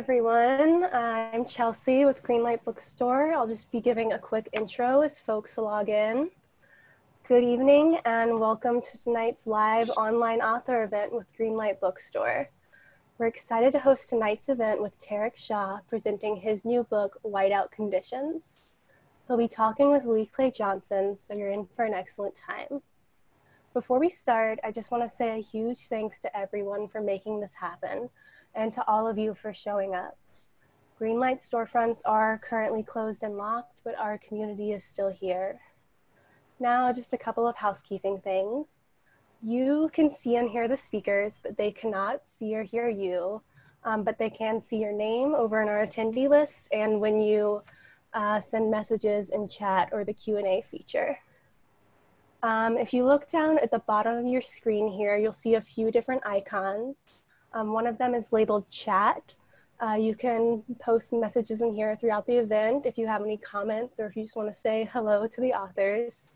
everyone. I'm Chelsea with Greenlight Bookstore. I'll just be giving a quick intro as folks log in. Good evening and welcome to tonight's live online author event with Greenlight Bookstore. We're excited to host tonight's event with Tariq Shah presenting his new book, Whiteout Conditions. He'll be talking with Lee Clay Johnson, so you're in for an excellent time. Before we start, I just want to say a huge thanks to everyone for making this happen and to all of you for showing up. Greenlight storefronts are currently closed and locked, but our community is still here. Now, just a couple of housekeeping things. You can see and hear the speakers, but they cannot see or hear you, um, but they can see your name over in our attendee list and when you uh, send messages in chat or the Q&A feature. Um, if you look down at the bottom of your screen here, you'll see a few different icons. Um, one of them is labeled chat. Uh, you can post messages in here throughout the event if you have any comments or if you just want to say hello to the authors.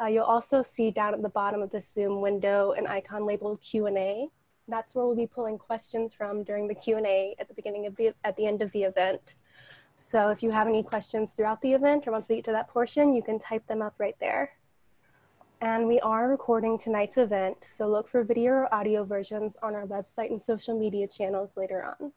Uh, you'll also see down at the bottom of the Zoom window an icon labeled Q&A. That's where we'll be pulling questions from during the Q&A at the beginning of the, at the end of the event. So if you have any questions throughout the event or once we get to that portion, you can type them up right there. And we are recording tonight's event, so look for video or audio versions on our website and social media channels later on.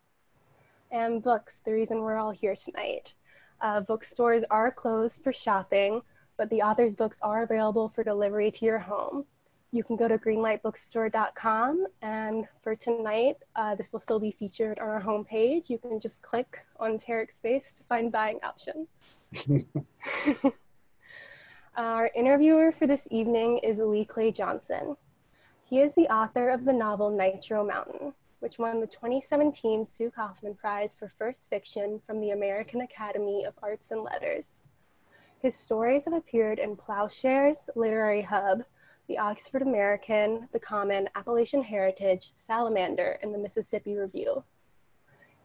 And books, the reason we're all here tonight. Uh, bookstores are closed for shopping, but the author's books are available for delivery to your home. You can go to greenlightbookstore.com, and for tonight, uh, this will still be featured on our homepage. You can just click on Tariq's face to find buying options. Our interviewer for this evening is Lee Clay Johnson. He is the author of the novel Nitro Mountain, which won the 2017 Sue Kaufman Prize for First Fiction from the American Academy of Arts and Letters. His stories have appeared in Ploughshares, Literary Hub, the Oxford American, the Common, Appalachian Heritage, Salamander, and the Mississippi Review.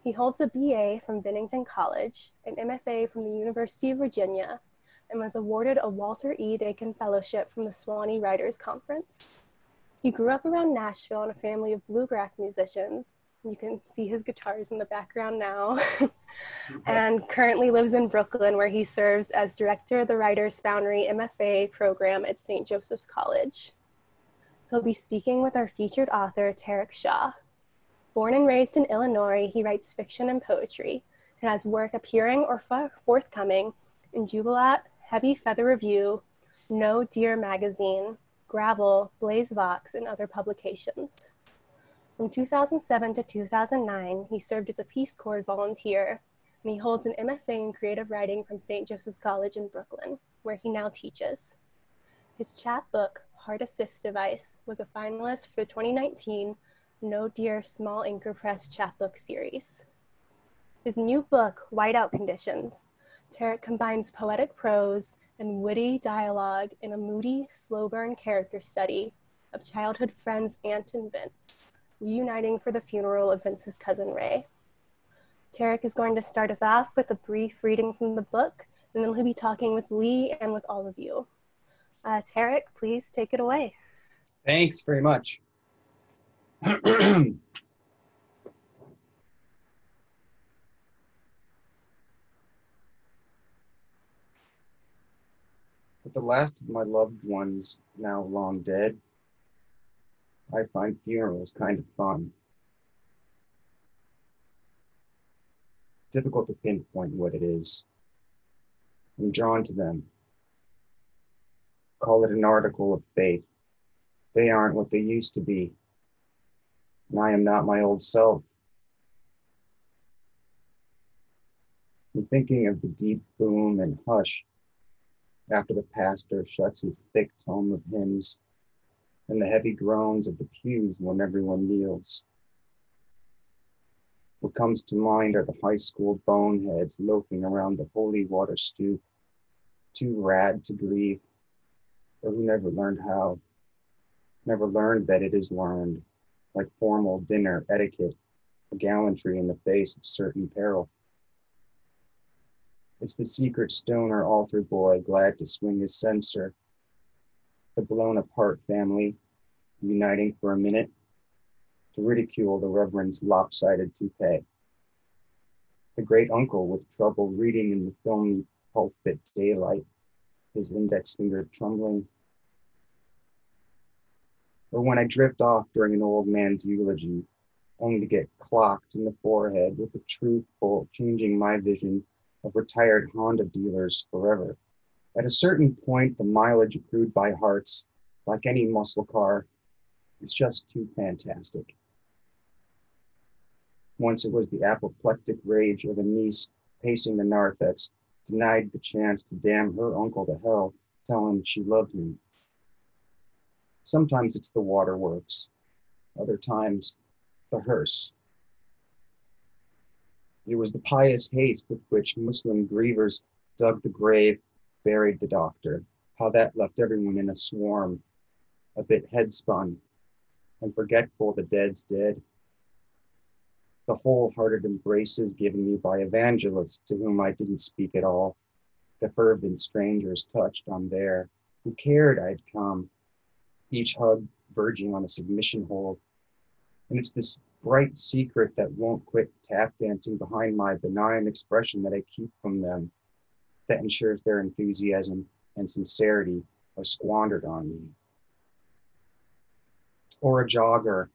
He holds a BA from Bennington College, an MFA from the University of Virginia, and was awarded a Walter E. Dakin Fellowship from the Sewanee Writers Conference. He grew up around Nashville in a family of bluegrass musicians. You can see his guitars in the background now. and currently lives in Brooklyn, where he serves as director of the Writers Foundry MFA program at St. Joseph's College. He'll be speaking with our featured author, Tariq Shah. Born and raised in Illinois, he writes fiction and poetry and has work appearing or forthcoming in Jubilat, Heavy Feather Review, No Dear Magazine, Gravel, BlazeVOX, and other publications. From 2007 to 2009, he served as a Peace Corps volunteer, and he holds an MFA in creative writing from St. Joseph's College in Brooklyn, where he now teaches. His chapbook, Heart Assist Device, was a finalist for the 2019 No Dear Small Anchor Press chapbook series. His new book, Whiteout Conditions, Tariq combines poetic prose and witty dialogue in a moody, slow burn character study of childhood friends Ant and Vince, reuniting for the funeral of Vince's cousin Ray. Tariq is going to start us off with a brief reading from the book, and then he'll be talking with Lee and with all of you. Uh, Tariq, please take it away. Thanks very much. With the last of my loved ones now long dead, I find funerals kind of fun. Difficult to pinpoint what it is. I'm drawn to them. Call it an article of faith. They aren't what they used to be. And I am not my old self. I'm thinking of the deep boom and hush after the pastor shuts his thick tome of hymns and the heavy groans of the pews when everyone kneels. What comes to mind are the high school boneheads loafing around the holy water stoop, too rad to grieve, or who never learned how, never learned that it is learned, like formal dinner etiquette, a gallantry in the face of certain peril. It's the secret stoner altar boy glad to swing his censer. The blown apart family uniting for a minute to ridicule the Reverend's lopsided toupee. the great uncle with trouble reading in the filmy pulpit daylight, his index finger trembling. Or when I drift off during an old man's eulogy, only to get clocked in the forehead with the truth bolt, changing my vision of retired Honda dealers forever. At a certain point, the mileage accrued by hearts, like any muscle car, is just too fantastic. Once it was the apoplectic rage of a niece pacing the narthex, denied the chance to damn her uncle to hell, tell him she loved me. Sometimes it's the waterworks, other times the hearse. It was the pious haste with which Muslim grievers dug the grave, buried the doctor, how that left everyone in a swarm, a bit headspun and forgetful the dead's dead. The wholehearted embraces given me by evangelists to whom I didn't speak at all, the fervent strangers touched on there, who cared I'd come, each hug verging on a submission hold. And it's this bright secret that won't quit tap dancing behind my benign expression that I keep from them, that ensures their enthusiasm and sincerity are squandered on me. Or a jogger.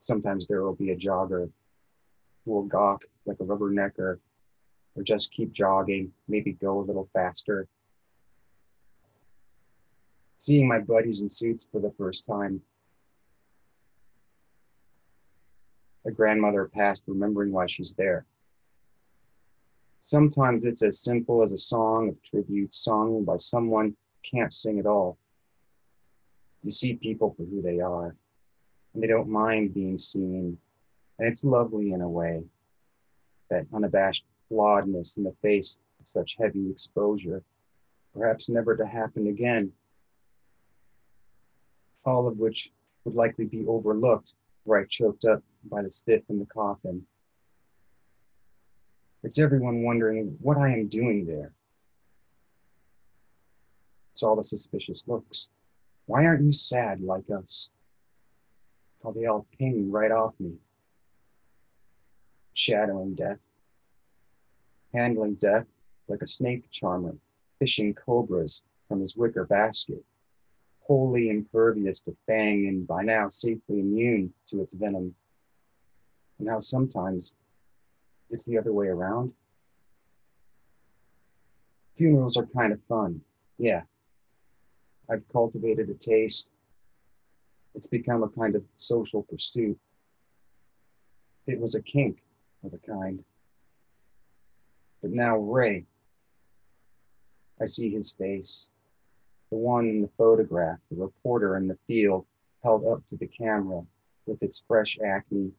Sometimes there will be a jogger who will gawk like a rubbernecker or just keep jogging, maybe go a little faster seeing my buddies in suits for the first time. A grandmother passed, remembering why she's there. Sometimes it's as simple as a song of tribute sung by someone who can't sing at all. You see people for who they are, and they don't mind being seen. And it's lovely in a way, that unabashed flawedness in the face of such heavy exposure, perhaps never to happen again all of which would likely be overlooked right choked up by the stiff in the coffin. It's everyone wondering what I am doing there. It's all the suspicious looks. Why aren't you sad like us? How they all ping right off me. Shadowing death. Handling death like a snake charmer, fishing cobras from his wicker basket wholly impervious to fang and by now safely immune to its venom. And how sometimes it's the other way around. Funerals are kind of fun. Yeah. I've cultivated a taste. It's become a kind of social pursuit. It was a kink of a kind. But now, Ray, I see his face the one in the photograph, the reporter in the field, held up to the camera with its fresh acne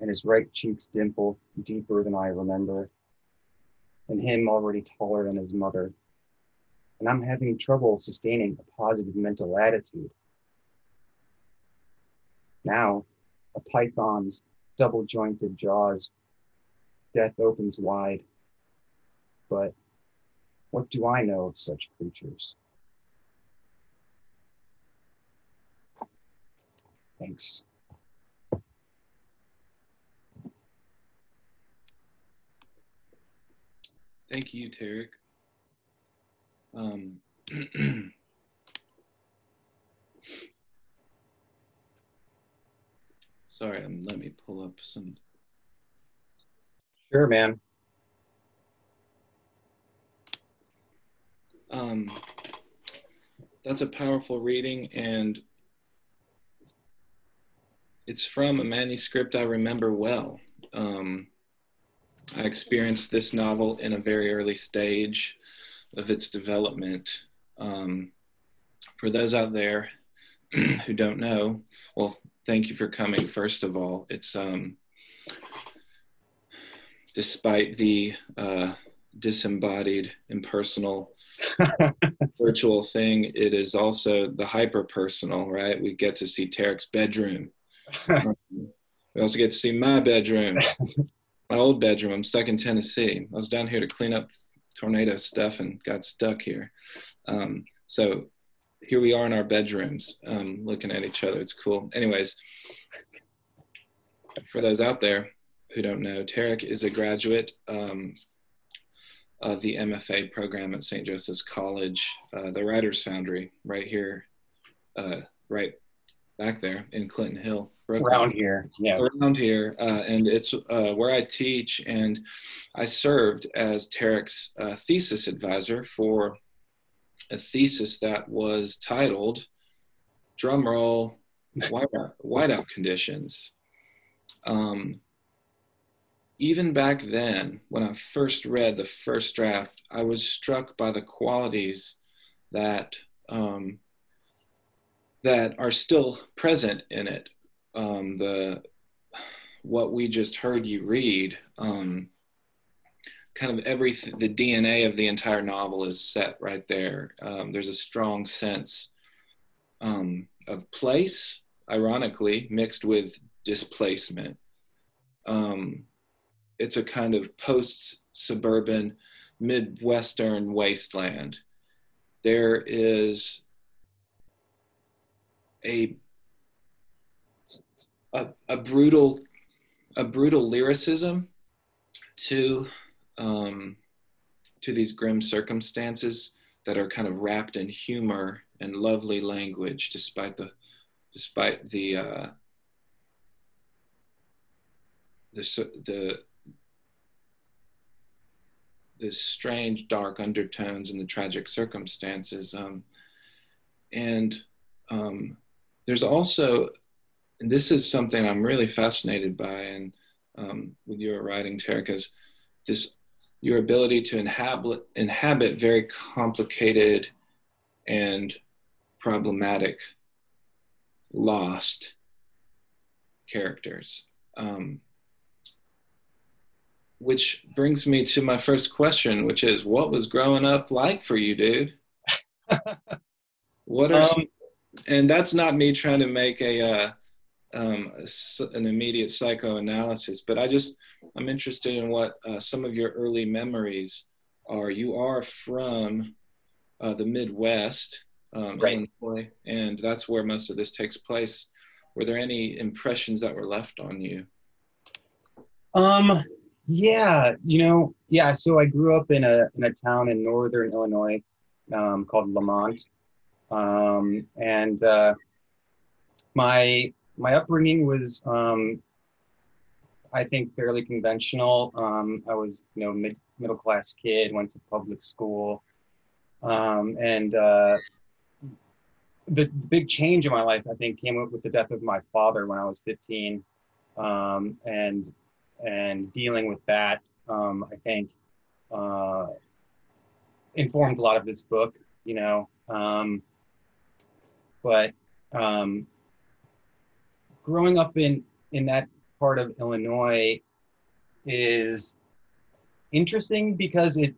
and his right cheek's dimple deeper than I remember, and him already taller than his mother. And I'm having trouble sustaining a positive mental attitude. Now, a python's double jointed jaws, death opens wide. But what do I know of such creatures? Thanks. Thank you, Tariq. Um, sorry, um, let me pull up some. Sure, man. Um, that's a powerful reading, and it's from a manuscript I remember well. Um, I experienced this novel in a very early stage of its development. Um, for those out there who don't know, well, thank you for coming, first of all. It's um, despite the uh, disembodied, impersonal, virtual thing, it is also the hyper personal, right? We get to see Tariq's bedroom we also get to see my bedroom, my old bedroom. I'm stuck in Tennessee. I was down here to clean up tornado stuff and got stuck here. Um, so here we are in our bedrooms, um, looking at each other. It's cool. Anyways, for those out there who don't know, Tariq is a graduate um, of the MFA program at St. Joseph's College, uh, the Writers Foundry, right here, uh, right back there in Clinton Hill. Brooklyn. Around here, yeah. Around here, uh, and it's uh, where I teach, and I served as Tariq's uh, thesis advisor for a thesis that was titled "Drumroll Whiteout, whiteout Conditions." Um, even back then, when I first read the first draft, I was struck by the qualities that um, that are still present in it. Um, the what we just heard you read, um, kind of every the DNA of the entire novel is set right there. Um, there's a strong sense um, of place, ironically, mixed with displacement. Um, it's a kind of post suburban midwestern wasteland there is a, a, a brutal a brutal lyricism to um, to these grim circumstances that are kind of wrapped in humor and lovely language despite the despite the uh, the the this strange dark undertones and the tragic circumstances um, and um, there's also and this is something i'm really fascinated by and um, with your writing Tariq, is this your ability to inhabit inhabit very complicated and problematic lost characters um, which brings me to my first question, which is, what was growing up like for you, dude? what are, um, some, and that's not me trying to make a, uh, um, an immediate psychoanalysis, but I just I'm interested in what uh, some of your early memories are. You are from uh, the Midwest, um, right. Illinois, and that's where most of this takes place. Were there any impressions that were left on you? Um, yeah, you know, yeah. So I grew up in a in a town in northern Illinois um, called Lemont, um, and uh, my my upbringing was, um, I think, fairly conventional. Um, I was, you know, mid, middle class kid, went to public school, um, and uh, the big change in my life, I think, came with the death of my father when I was 15, um, and and dealing with that, um, I think, uh, informed a lot of this book, you know. Um, but um, growing up in in that part of Illinois is interesting because it,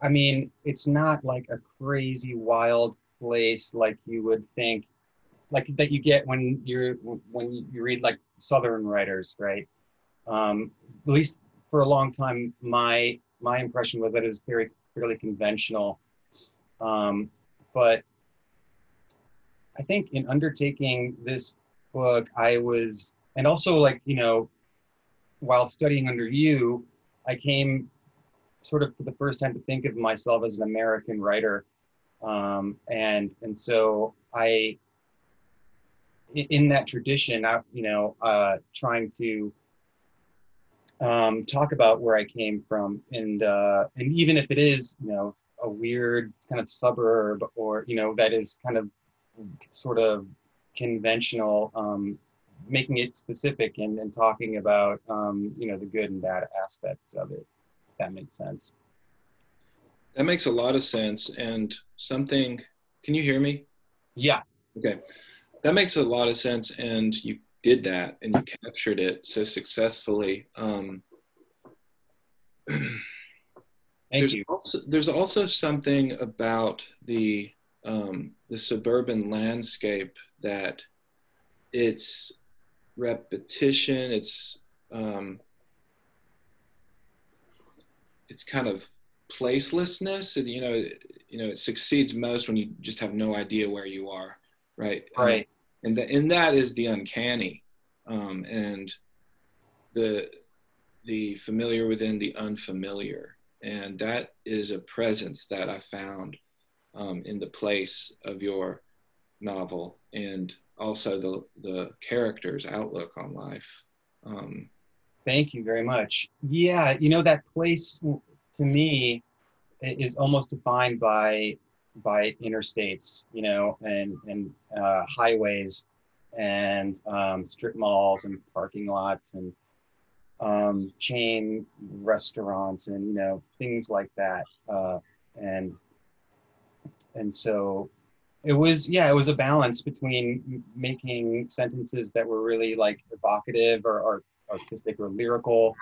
I mean, it's not like a crazy wild place like you would think, like that you get when you're when you read like Southern writers, right? Um, at least for a long time, my my impression was that it was very fairly conventional. Um, but I think in undertaking this book, I was, and also like you know, while studying under you, I came sort of for the first time to think of myself as an American writer, um, and and so I, in that tradition, I you know, uh, trying to um, talk about where I came from, and uh, and even if it is, you know, a weird kind of suburb, or you know, that is kind of sort of conventional, um, making it specific and, and talking about, um, you know, the good and bad aspects of it. That makes sense. That makes a lot of sense, and something. Can you hear me? Yeah. Okay. That makes a lot of sense, and you did that and you captured it so successfully. Um, there's you. Also, there's also something about the um, the suburban landscape that it's repetition. It's um, it's kind of placelessness. You know, you know, it succeeds most when you just have no idea where you are, right? Right and, the, and that is the uncanny um, and the the familiar within the unfamiliar. And that is a presence that I found um, in the place of your novel and also the, the character's outlook on life. Um, Thank you very much. Yeah, you know, that place to me is almost defined by by interstates, you know, and and uh, highways, and um, strip malls and parking lots and um, chain restaurants and you know things like that. Uh, and and so it was yeah it was a balance between making sentences that were really like evocative or, or artistic or lyrical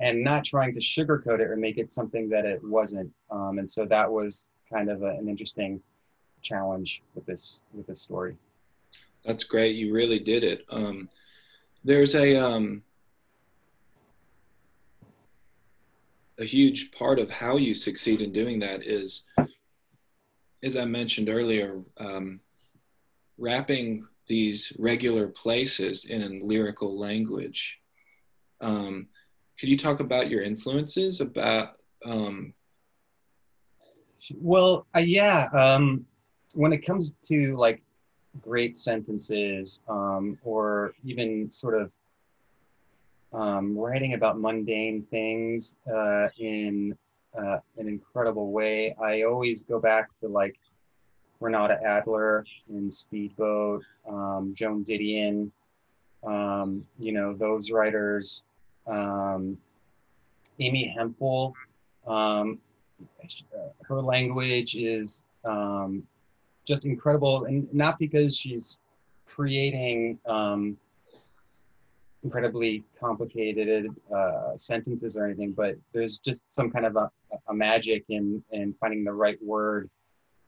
and not trying to sugarcoat it or make it something that it wasn't. Um, and so that was kind of a, an interesting challenge with this with this story. That's great. You really did it. Um, there's a um, a huge part of how you succeed in doing that is as i mentioned earlier um, wrapping these regular places in lyrical language. Um, could you talk about your influences about um, well uh, yeah um, when it comes to like great sentences um, or even sort of um, writing about mundane things uh, in uh, an incredible way. I always go back to like renata adler in speedboat um, joan didion um, you know those writers um, Amy Hempel, um, her language is um, just incredible, and not because she's creating um, incredibly complicated uh, sentences or anything, but there's just some kind of a, a magic in in finding the right word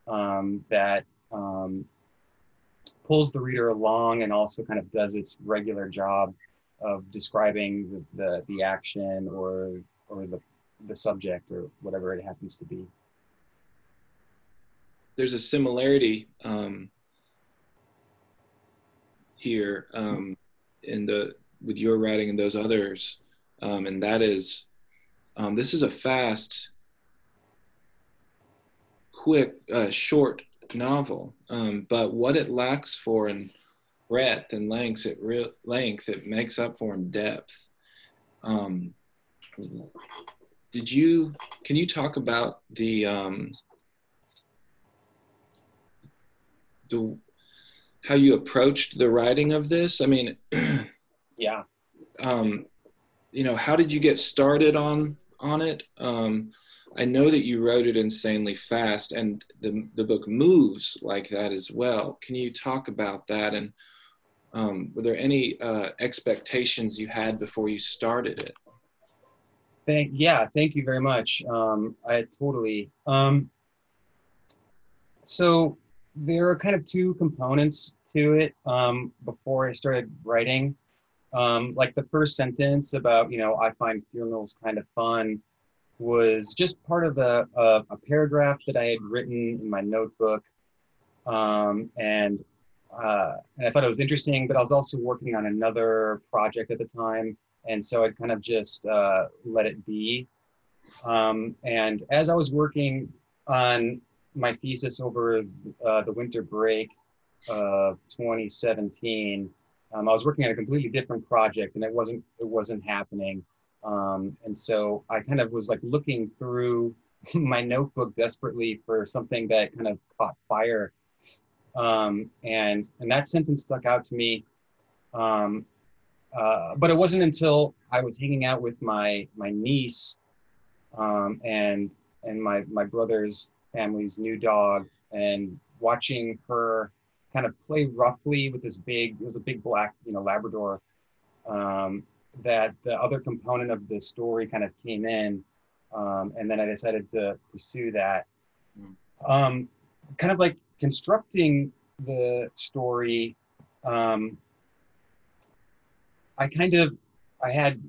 um, that um, pulls the reader along and also kind of does its regular job of describing the, the, the action or or the the subject or whatever it happens to be. There's a similarity um, here um, in the with your writing and those others, um, and that is um, this is a fast, quick, uh, short novel, um, but what it lacks for in breadth and length it re- length it makes up for in depth. Um, did you can you talk about the um, the how you approached the writing of this? I mean yeah um, you know how did you get started on on it um, i know that you wrote it insanely fast and the the book moves like that as well can you talk about that and um, were there any uh, expectations you had before you started it? Thank yeah, thank you very much. Um, I totally. Um, so there are kind of two components to it. Um, before I started writing, um, like the first sentence about you know I find funerals kind of fun was just part of a, a, a paragraph that I had written in my notebook, um, and uh, and I thought it was interesting, but I was also working on another project at the time. And so I kind of just uh, let it be. Um, and as I was working on my thesis over uh, the winter break of 2017, um, I was working on a completely different project and it wasn't, it wasn't happening. Um, and so I kind of was like looking through my notebook desperately for something that kind of caught fire um, and and that sentence stuck out to me. Um, uh, but it wasn't until I was hanging out with my my niece um, and and my my brother's family's new dog and watching her kind of play roughly with this big it was a big black you know Labrador um, that the other component of the story kind of came in um, and then I decided to pursue that. Mm. Um, kind of like constructing the story, um, I kind of I had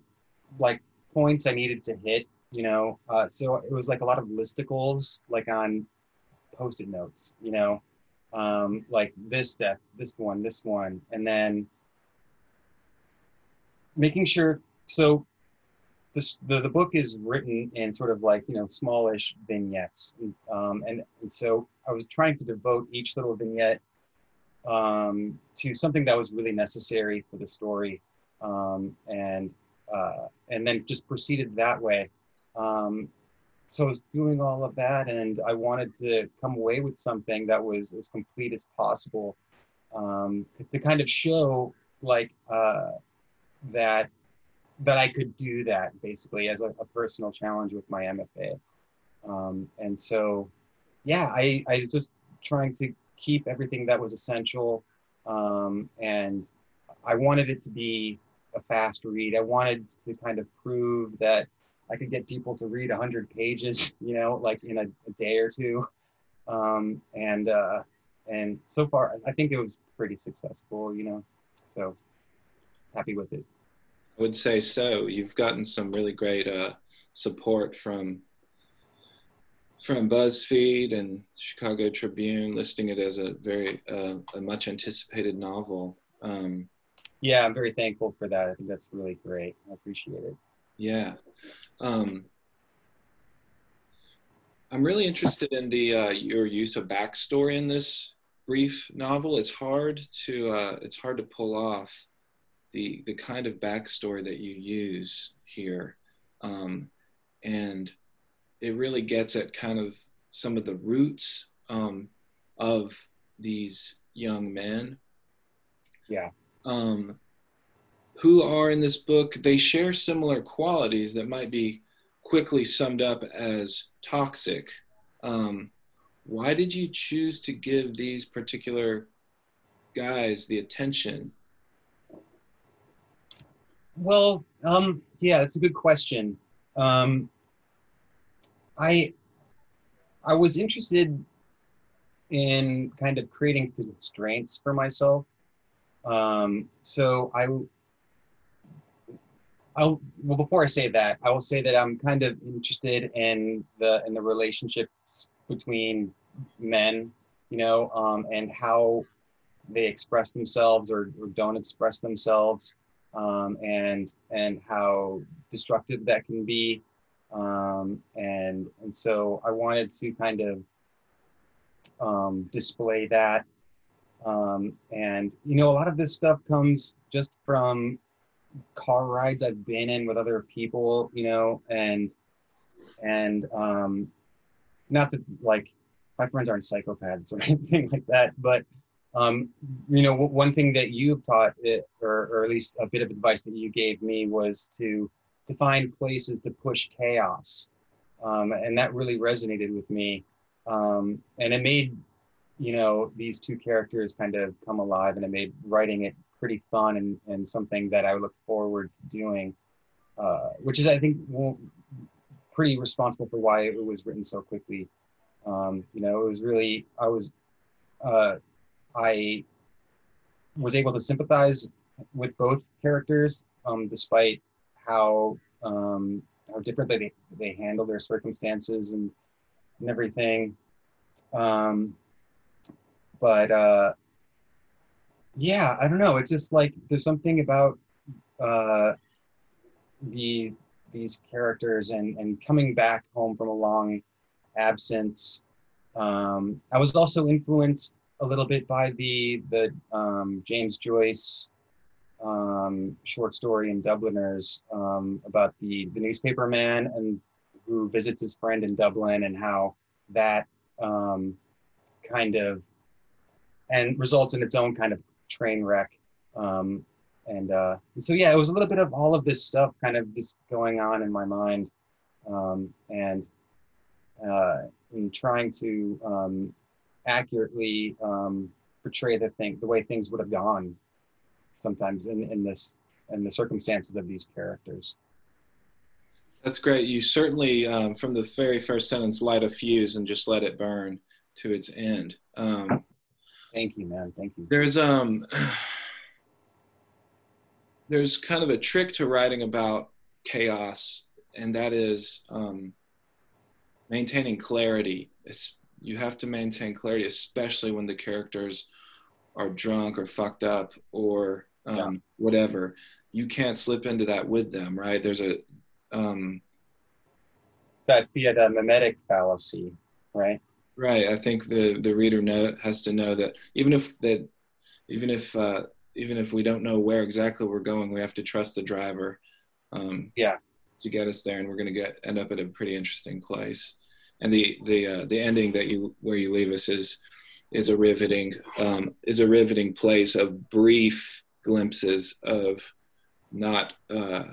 like points I needed to hit, you know. Uh, so it was like a lot of listicles, like on post-it notes, you know, um, like this step, this one, this one, and then making sure. So this, the, the book is written in sort of like, you know, smallish vignettes. Um, and, and so I was trying to devote each little vignette um, to something that was really necessary for the story. Um, and, uh, and then just proceeded that way. Um, so I was doing all of that and I wanted to come away with something that was as complete as possible um, to kind of show like uh, that that I could do that basically as a, a personal challenge with my MFA. Um, and so, yeah, I, I was just trying to keep everything that was essential. Um, and I wanted it to be a fast read. I wanted to kind of prove that I could get people to read 100 pages, you know, like in a, a day or two. Um, and uh, and so far, I think it was pretty successful, you know. So happy with it. I would say so. You've gotten some really great uh, support from from BuzzFeed and Chicago Tribune, listing it as a very uh, a much anticipated novel. Um, yeah, I'm very thankful for that. I think that's really great. I appreciate it. Yeah. Um, I'm really interested in the uh, your use of backstory in this brief novel. It's hard to uh, it's hard to pull off the the kind of backstory that you use here, um, and it really gets at kind of some of the roots um, of these young men. Yeah. Um, who are in this book, they share similar qualities that might be quickly summed up as toxic. Um, why did you choose to give these particular guys the attention? Well, um, yeah, that's a good question. Um, I I was interested in kind of creating constraints for myself. Um, so I Well, before I say that, I will say that I'm kind of interested in the in the relationships between men, you know, um, and how they express themselves or, or don't express themselves, um, and and how destructive that can be, um, and and so I wanted to kind of um, display that, um, and you know, a lot of this stuff comes just from car rides I've been in with other people, you know, and and um, not that like my friends aren't psychopaths or anything like that, but um, you know, one thing that you've taught, it, or, or at least a bit of advice that you gave me was to to find places to push chaos, um, and that really resonated with me, um, and it made you know these two characters kind of come alive, and it made writing it pretty fun and, and something that I look forward to doing, uh, which is, I think, pretty responsible for why it was written so quickly. Um, you know, it was really, I was, uh, I was able to sympathize with both characters, um, despite how um, how differently they they handle their circumstances and and everything. Um, but uh, yeah, I don't know. It's just like there's something about uh, the these characters and and coming back home from a long absence. Um, I was also influenced a little bit by the the um, James Joyce um, short story in Dubliners um, about the the newspaper man and who visits his friend in Dublin and how that um, kind of and results in its own kind of train wreck. Um, and, uh, and so, yeah, it was a little bit of all of this stuff kind of just going on in my mind. Um, and uh, in trying to um, accurately um, portray the thing, the way things would have gone sometimes in, in this, in the circumstances of these characters. That's great. You certainly, um, from the very first sentence, light a fuse and just let it burn to its end. Um, Thank you, man. Thank you. There's um there's kind of a trick to writing about chaos, and that is um, maintaining clarity. It's, you have to maintain clarity, especially when the characters are drunk or fucked up or um, yeah. whatever. You can't slip into that with them, right? There's a um, that via the mimetic fallacy, right? Right. I think the the reader know has to know that even if that even if uh, even if we don't know where exactly we're going, we have to trust the driver. Um, yeah. To get us there, and we're going to get end up at a pretty interesting place. And the the uh, the ending that you where you leave us is is a riveting um, is a riveting place of brief glimpses of not uh,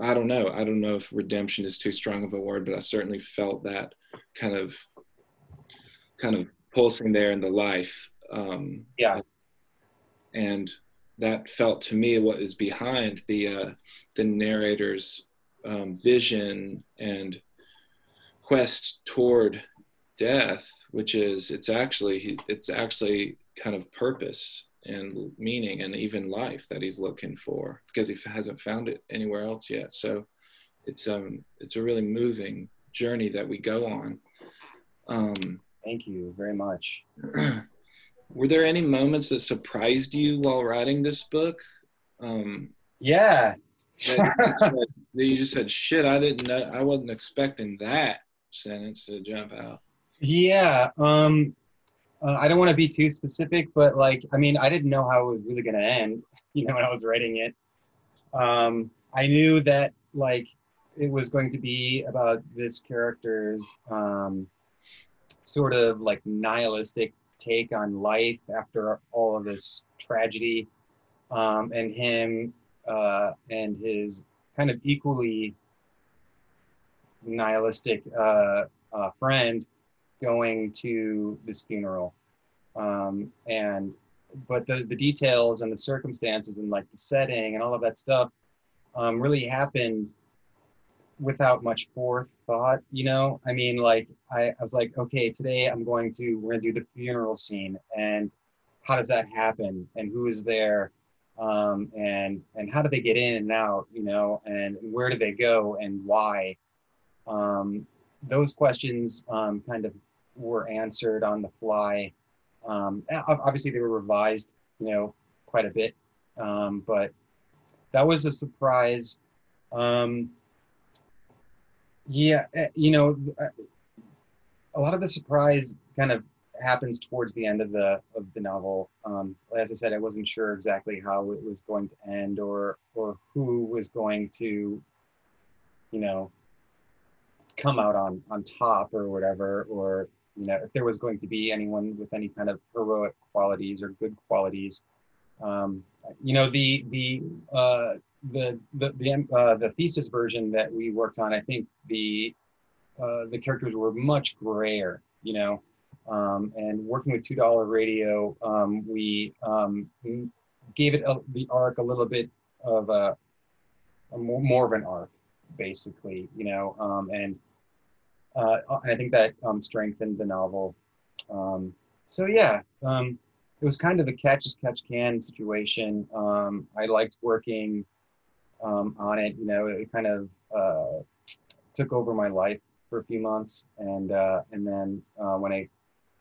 I don't know I don't know if redemption is too strong of a word, but I certainly felt that kind of kind of pulsing there in the life. Um, yeah, and that felt to me what is behind the uh, the narrator's um, vision and quest toward death, which is it's actually it's actually kind of purpose and meaning and even life that he's looking for because he hasn't found it anywhere else yet. So it's um it's a really moving journey that we go on. Um, Thank you very much. were there any moments that surprised you while writing this book? Um, yeah. that, you just said, shit, I didn't know, I wasn't expecting that sentence to jump out. Yeah. Um, uh, I don't want to be too specific, but like, I mean, I didn't know how it was really going to end, you know, when I was writing it. Um, I knew that like it was going to be about this character's um, sort of like nihilistic take on life after all of this tragedy, um, and him uh, and his kind of equally nihilistic uh, uh, friend going to this funeral. Um, and but the, the details and the circumstances and like the setting and all of that stuff um, really happened without much forethought, you know? I mean, like, I, I was like, okay, today I'm going to, we're to do the funeral scene. And how does that happen? And who is there? Um, and, and how do they get in and out, you know? And where do they go and why? Um, those questions um, kind of were answered on the fly. Um, obviously, they were revised, you know, quite a bit. Um, but that was a surprise. Um, yeah, eh, you know, uh, a lot of the surprise kind of happens towards the end of the of the novel. Um, as I said, I wasn't sure exactly how it was going to end or or who was going to, you know, come out on on top or whatever, or you know, if there was going to be anyone with any kind of heroic qualities or good qualities. Um, you know, the the uh, the the the, uh, the thesis version that we worked on, I think the uh, the characters were much grayer, you know. Um, and working with two dollar radio, um, we um, gave it a, the arc a little bit of a, a more, more, of an arc, basically, you know. Um, and uh, and I think that um, strengthened the novel. Um, so yeah, it was kind of a catch as catch can situation. I liked working um, on it. You know, it kind of uh, took over my life for a few months, and uh, and then uh, when I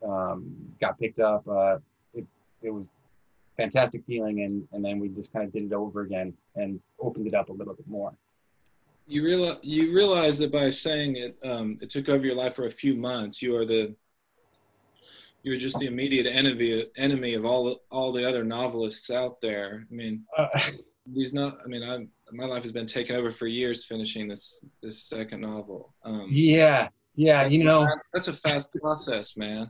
um, got picked up, uh, it it was fantastic feeling, and and then we just kind of did it over again and opened it up a little bit more. You realize you realize that by saying it, um, it took over your life for a few months. You are the you were just the immediate enemy enemy of all all the other novelists out there. I mean, uh, these not. I mean, I'm my life has been taken over for years finishing this this second novel. Um, yeah, yeah, you know, that's a fast process, man.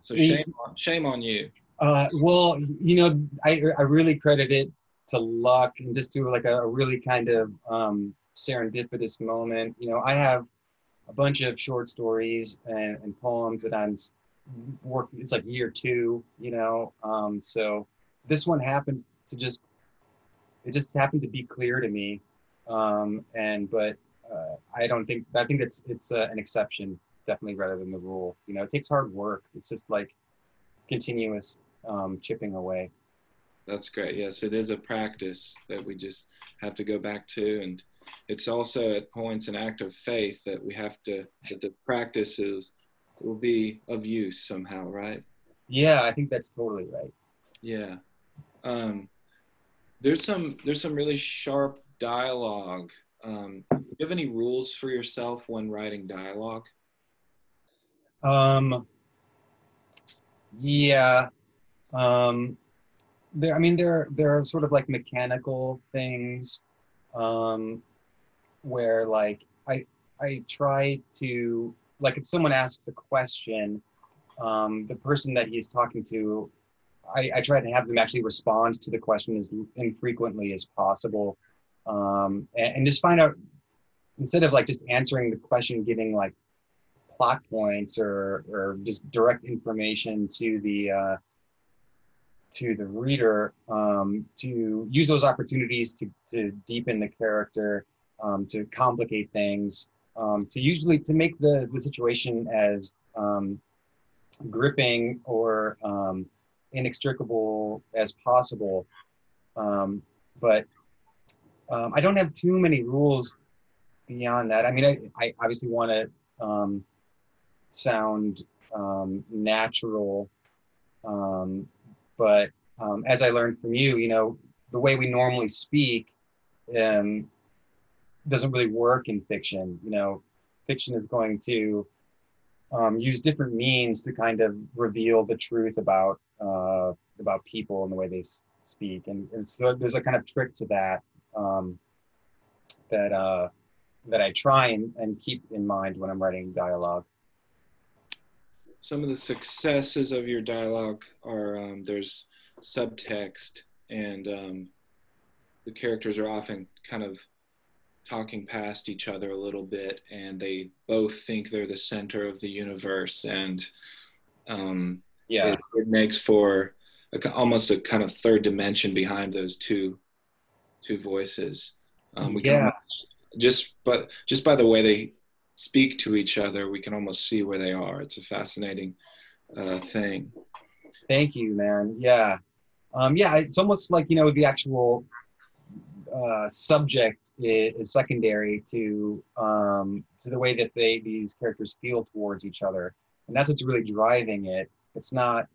So shame on shame on you. Uh, well, you know, I I really credit it to luck and just do like a, a really kind of um, serendipitous moment. You know, I have a bunch of short stories and, and poems that I'm working. It's like year two, you know. Um, so this one happened to just it just happened to be clear to me. Um, and but uh, I don't think I think it's it's uh, an exception definitely rather than the rule. You know, it takes hard work. It's just like continuous um, chipping away. That's great. Yes, it is a practice that we just have to go back to, and it's also at points an act of faith that we have to that the practices will be of use somehow, right? Yeah, I think that's totally right. Yeah. Um, there's some there's some really sharp dialogue um, do you have any rules for yourself when writing dialogue? Um, yeah. Um, there, I mean, there, there are sort of like mechanical things, um, where like I, I try to like if someone asks a question, um, the person that he's talking to, I, I try to have them actually respond to the question as infrequently as possible, um, and, and just find out instead of like just answering the question, giving like plot points or or just direct information to the uh, to the reader um, to use those opportunities to to deepen the character, um, to complicate things, um, to usually to make the the situation as um, gripping or um, inextricable as possible. Um, but I don't have too many rules beyond that. I mean, I, I obviously want to um, sound um, natural, um, but um, as I learned from you, you know, the way we normally speak um, doesn't really work in fiction. You know, fiction is going to um, use different means to kind of reveal the truth about uh, about people and the way they speak, and, so there's a kind of trick to that that uh, that I try and, and keep in mind when I'm writing dialogue. Some of the successes of your dialogue are um, there's subtext, and um, the characters are often kind of talking past each other a little bit, and they both think they're the center of the universe, and um, yeah, it, it, makes for a, almost a kind of third dimension behind those two two voices. Um, we yeah. can just but just by the way they speak to each other, we can almost see where they are. It's a fascinating uh, thing. Thank you, man. Yeah, um, yeah. It's almost like you know the actual uh, subject is, is, secondary to um, to the way that they these characters feel towards each other, and that's what's really driving it. It's not,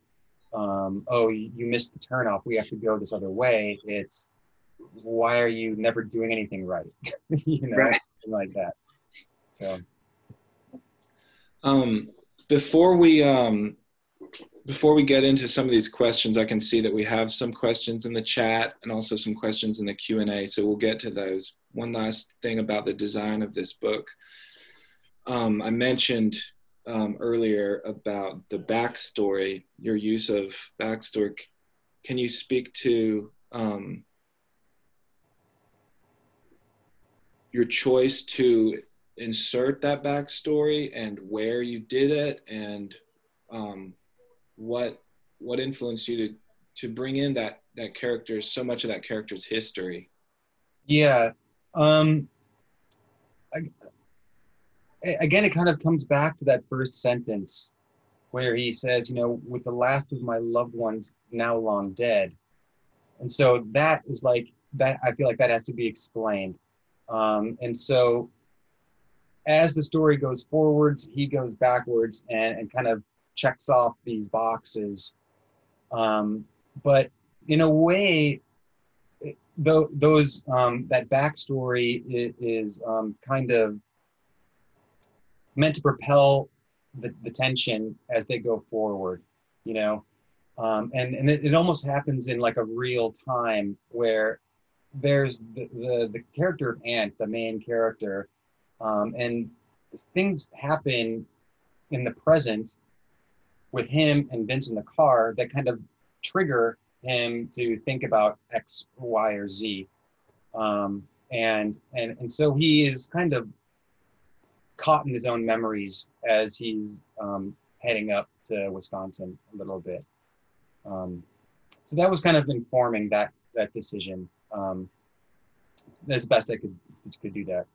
um, oh, you, missed the turnoff. We have to go this other way. It's why are you never doing anything right? you know, right. like that. So, um, before we um, before we get into some of these questions, I can see that we have some questions in the chat and also some questions in the Q and A. So we'll get to those. One last thing about the design of this book. Um, I mentioned um, earlier about the backstory, your use of backstory. Can you speak to um, your choice to insert that backstory and where you did it and um, what what influenced you to to bring in that that character so much of that character's history yeah um I, again it kind of comes back to that first sentence where he says you know with the last of my loved ones now long dead and so that is like that i feel like that has to be explained um, and so as the story goes forwards, he goes backwards and, and kind of checks off these boxes. Um, but in a way, though those um, that backstory is, is um, kind of meant to propel the, the tension as they go forward, you know, um, and and it, it almost happens in like a real time where there's the, the, the character of Ant, the main character, um, and things happen in the present with him and Vince in the car that kind of trigger him to think about X, Y, or Z. Um, and and and so he is kind of caught in his own memories as he's um, heading up to Wisconsin a little bit. Um, so that was kind of informing that that decision um, as best I could could do that.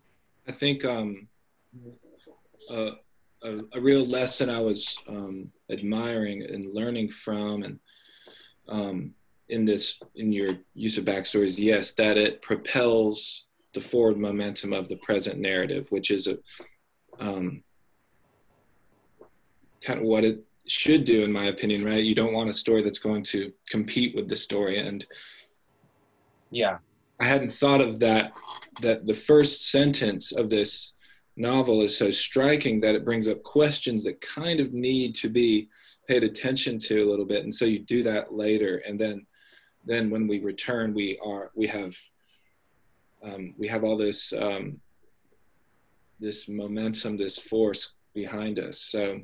I think um, a, a, a, real lesson I was um, admiring and learning from, and um, in this in your use of backstories, yes, that it propels the forward momentum of the present narrative, which is a um, kind of what it should do, in my opinion. Right? You don't want a story that's going to compete with the story, and yeah, I hadn't thought of that that the first sentence of this novel is so striking that it brings up questions that kind of need to be paid attention to a little bit and so you do that later and then then when we return we are we have um, we have all this um, this momentum this force behind us so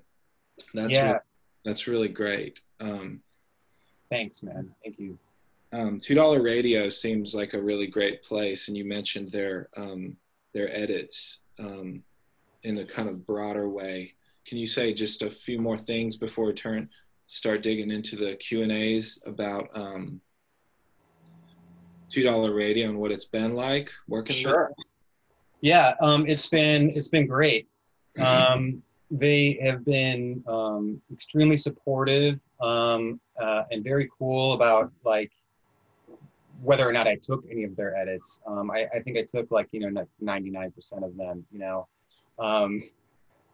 that's Yeah. really, that's really great um, Thanks, man. Thank you. um, two dollar radio seems like a really great place and you mentioned their um, their edits um, in a kind of broader way can you say just a few more things before we turn start digging into the q and a's about um, two dollar radio and what it's been like working with- Sure. Yeah, um, it's been it's been great. Um, they have been um, extremely supportive um, uh, and very cool about like whether or not I took any of their edits. Um, I, I think I took like you know ninety nine percent of them. You know,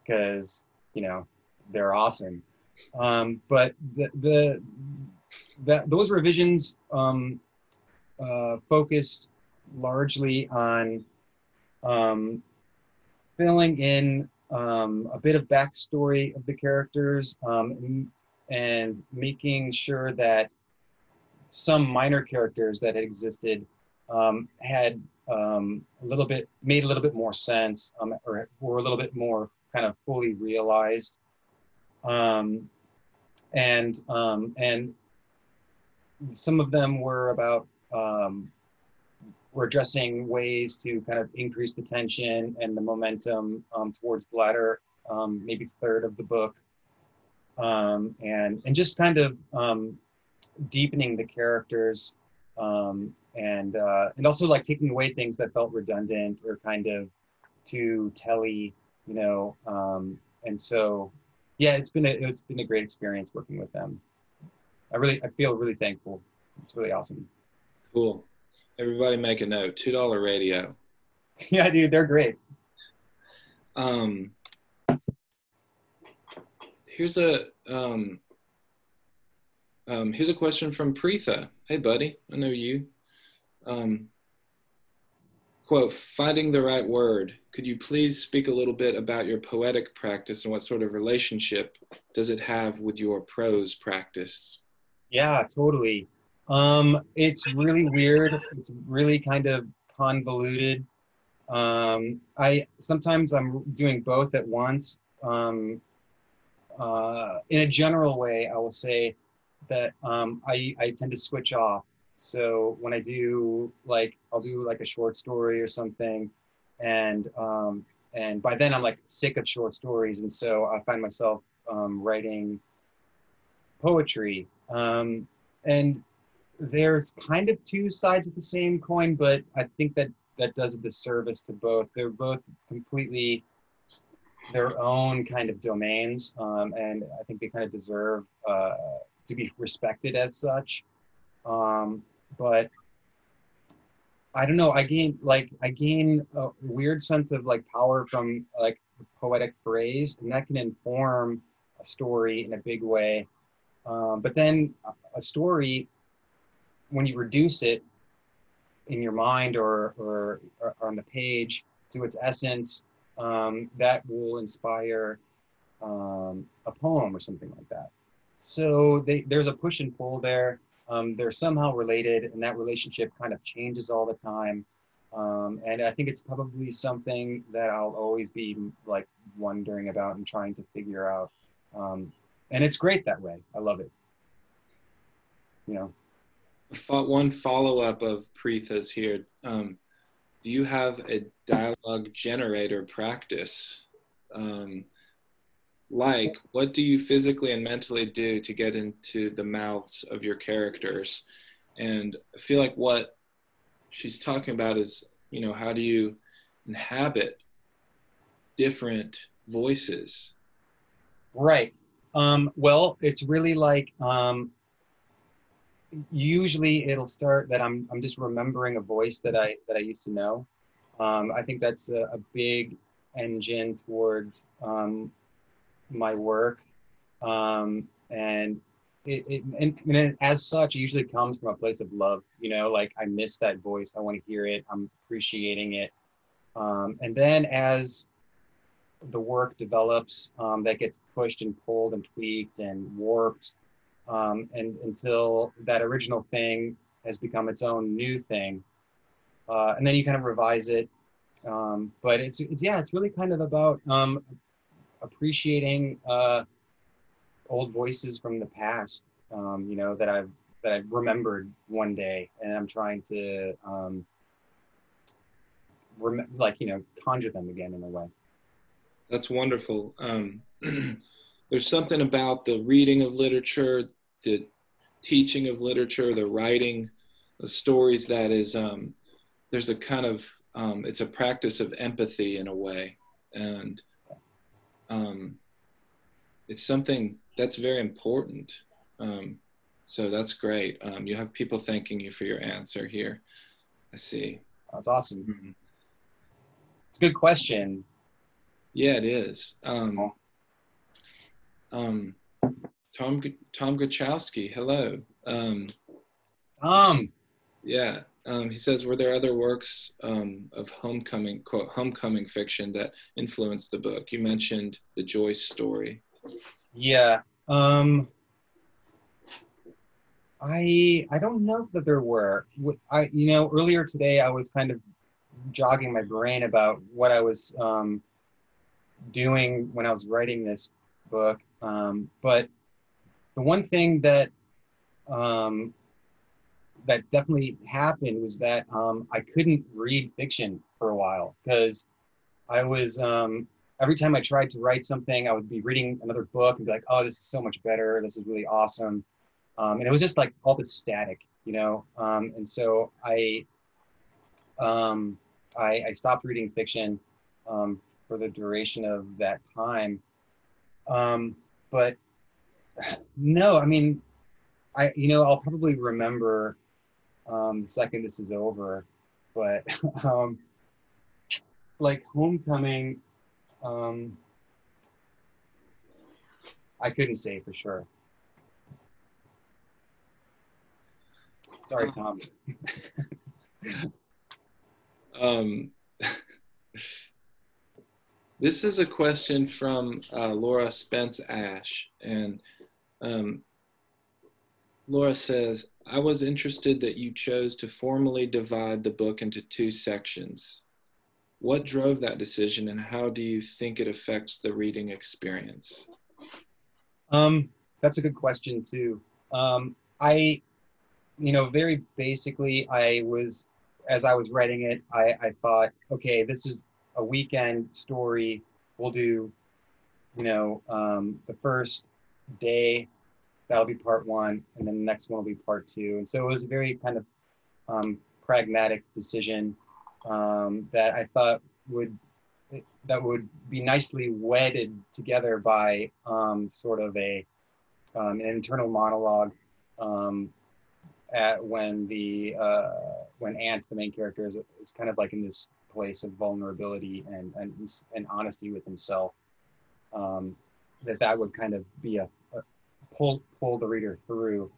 because you know they're awesome. Um, but the the that those revisions um, uh, focused largely on um, filling in um, a bit of backstory of the characters um, and, making sure that some minor characters that had existed um, had um, a little bit made a little bit more sense um, or were a little bit more kind of fully realized. And and some of them were about um, we're addressing ways to kind of increase the tension and the momentum um, towards the latter, um, maybe third of the book, um, and and just kind of um, deepening the characters, um, and uh, and also like taking away things that felt redundant or kind of too telly, you know. Um, and so, yeah, it's been a it's been a great experience working with them. I really I feel really thankful. It's really awesome. cool everybody make a note two dollar radio yeah, dude, they're great. um, here's a um, um, here's a question from Preetha. Hey, buddy, I know you. Um, quote: Finding the right word. Could you please speak a little bit about your poetic practice and what sort of relationship does it have with your prose practice? Yeah, totally. Um, it's really weird. It's really kind of convoluted. Um, I sometimes I'm doing both at once. Um, uh, in a general way, I will say that um, I, I tend to switch off. So when I do like I'll do like a short story or something, and um, and by then I'm like sick of short stories, and so I find myself um, writing poetry. Um, and there's kind of two sides of the same coin, but I think that that does a disservice to both. They're both completely their own kind of domains, um, and I think they kind of deserve uh, to be respected as such. Um, but I don't know. I gain like I gain a weird sense of like power from like poetic phrase, and that can inform a story in a big way. Um, but then a story, when you reduce it in your mind or, or, or on the page to its essence, um, that will inspire um, a poem or something like that. So they, there's a push and pull there. Um, they're somehow related, and that relationship kind of changes all the time. Um, and I think it's probably something that I'll always be like wondering about and trying to figure out. Um, and it's great that way. I love it. You know. One follow up of Preetha's here. Um, do you have a dialogue generator practice? Um, like, what do you physically and mentally do to get into the mouths of your characters? And I feel like what she's talking about is, you know, how do you inhabit different voices? Right. Um, well, it's really like um, usually it'll start that I'm I'm just remembering a voice that I that I used to know. Um, I think that's a, a big engine towards um, my work, um, and it, it and, and as such, it usually comes from a place of love. You know, like I miss that voice. I want to hear it. I'm appreciating it. Um, and then as the work develops, um, that gets pushed and pulled and tweaked and warped, um, and until that original thing has become its own new thing. Uh, and then you kind of revise it. Um, but it's, it's, yeah, it's really kind of about um, appreciating uh, old voices from the past, um, you know, that I've that I've remembered one day, and I'm trying to um, rem- like you know conjure them again in a way. That's wonderful. Um, there's something about the reading of literature, the teaching of literature, the writing, the stories that is. Um, there's a kind of um, it's a practice of empathy in a way, and um, it's something that's very important. Um, so that's great. Um, you have people thanking you for your answer here. I see. That's awesome. Mm-hmm. It's a good question. Yeah, it is. Um, um, Tom Tom Gachowski, hello. Um, Tom. Yeah, um, he says, were there other works um, of homecoming quote homecoming fiction that influenced the book? You mentioned the Joyce story. Yeah. Um, I I don't know that there were. I you know earlier today I was kind of jogging my brain about what I was um, doing when I was writing this book. Um, but the one thing that um, that definitely happened was that um, I couldn't read fiction for a while because I was um, every time I tried to write something, I would be reading another book and be like, "Oh, this is so much better. This is really awesome," um, and it was just like all this static, you know. Um, and so I, um, I, I stopped reading fiction um, for the duration of that time. But no, I mean, I you know I'll probably remember um, the second this is over, but um, like Homecoming um, I couldn't say for sure. Sorry, Tom. um, this is a question from uh, Laura Spence Ash, and um, Laura says, I was interested that you chose to formally divide the book into two sections. What drove that decision and how do you think it affects the reading experience? Um, that's a good question too. Um, I, you know, very basically, I was, as I was writing it, I, I thought, okay, this is a weekend story. We'll do, you know, um, the first day, that'll be part one, and then the next one will be part two. And so it was a very kind of um, pragmatic decision um, that I thought would that would be nicely wedded together by um, sort of a um, an internal monologue um, at when the uh, when Ant, the main character, is, is kind of like in this place of vulnerability and and, and honesty with himself. Um, that that would kind of be a, a pull pull the reader through.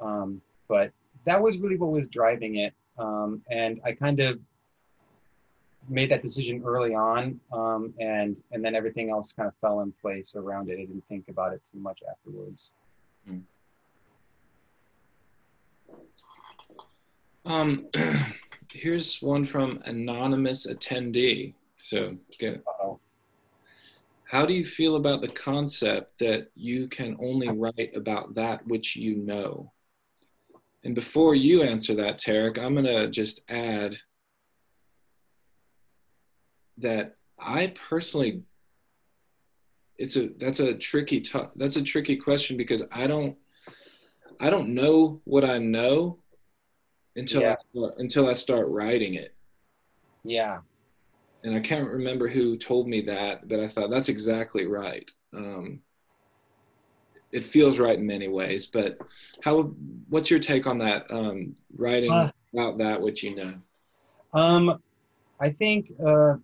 Um, but that was really what was driving it, um, and I kind of made that decision early on, um, and and then everything else kind of fell in place around it. I didn't think about it too much afterwards. Hmm. Um, here's one from anonymous attendee. So get. Uh-oh. How do you feel about the concept that you can only write about that which you know? And before you answer that, Tariq, I'm gonna just add that I personally it's a that's a tricky t- that's a tricky question because I don't I don't know what I know until yeah. I start, until I start writing it. Yeah. And I can't remember who told me that, but I thought that's exactly right. Um, it feels right in many ways, but how? What's your take on that? Um, writing uh, about that which you know. Um, I think uh,